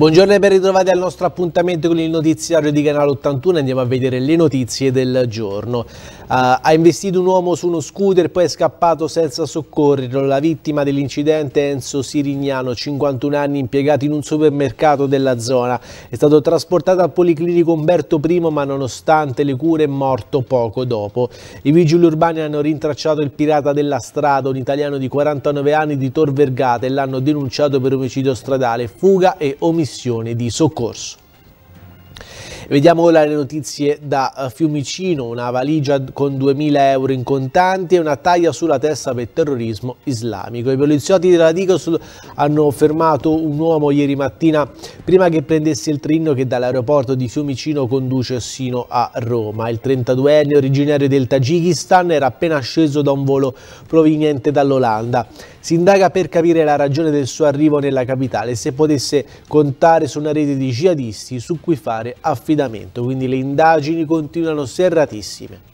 Buongiorno e ben ritrovati al nostro appuntamento con il notiziario di Canale 81. Andiamo a vedere le notizie del giorno. Uh, ha investito un uomo su uno scooter, poi è scappato senza soccorrerlo. La vittima dell'incidente è Enzo Sirignano, 51 anni, impiegato in un supermercato della zona. È stato trasportato al Policlinico Umberto I, ma nonostante le cure è morto poco dopo. I vigili urbani hanno rintracciato il pirata della strada, un italiano di 49 anni di Tor Vergata, e l'hanno denunciato per omicidio stradale, fuga e omicidio missione di soccorso. Vediamo ora le notizie da eh, Fiumicino, una valigia con 2000 euro in contanti e una taglia sulla testa per terrorismo islamico. I poliziotti della Digos hanno fermato un uomo ieri mattina prima che prendesse il treno che dall'aeroporto di Fiumicino conduce sino a Roma. Il 32enne originario del Tagikistan era appena sceso da un volo proveniente dall'Olanda. Si indaga per capire la ragione del suo arrivo nella capitale e se potesse contare su una rete di jihadisti su cui fare affidamento. Quindi le indagini continuano serratissime.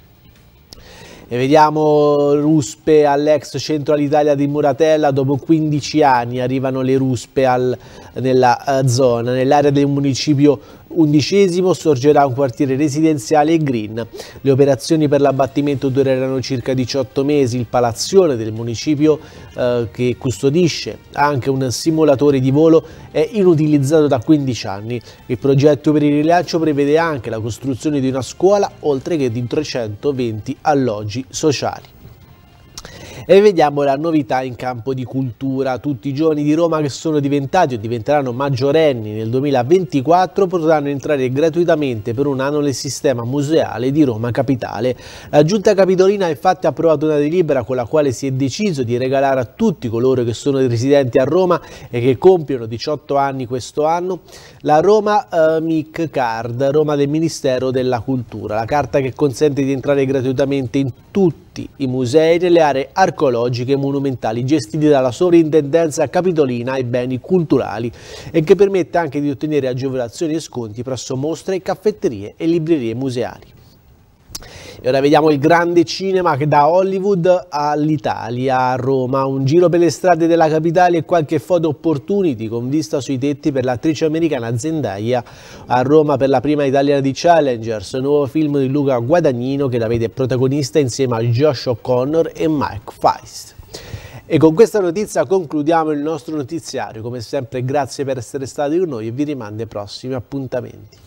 E vediamo ruspe all'ex centro all'Italia di Muratella, dopo 15 anni arrivano le ruspe al, nella uh, zona, nell'area del municipio undicesimo sorgerà un quartiere residenziale e green. Le operazioni per l'abbattimento dureranno circa 18 mesi, il palazione del municipio uh, che custodisce anche un simulatore di volo è inutilizzato da 15 anni. Il progetto per il rilancio prevede anche la costruzione di una scuola oltre che di 320 alloggi alloggi sociali. E vediamo la novità in campo di cultura. Tutti i giovani di Roma che sono diventati o diventeranno maggiorenni nel 2024 potranno entrare gratuitamente per un anno nel sistema museale di Roma Capitale. La Giunta Capitolina ha infatti approvato una delibera con la quale si è deciso di regalare a tutti coloro che sono residenti a Roma e che compiono 18 anni questo anno la Roma uh, MIC Card, Roma del Ministero della Cultura, la carta che consente di entrare gratuitamente in tutti tutti i musei nelle aree archeologiche e monumentali gestiti dalla Sovrintendenza Capitolina ai beni culturali e che permette anche di ottenere agevolazioni e sconti presso mostre, caffetterie e librerie museali. E ora vediamo il grande cinema che da Hollywood all'Italia, a Roma. Un giro per le strade della capitale e qualche photo opportunity con vista sui tetti per l'attrice americana Zendaya a Roma per la prima italiana di Challengers, nuovo film di Luca Guadagnino che la vede protagonista insieme a Josh O'Connor e Mike Feist. E con questa notizia concludiamo il nostro notiziario. Come sempre grazie per essere stati con noi e vi rimando ai prossimi appuntamenti.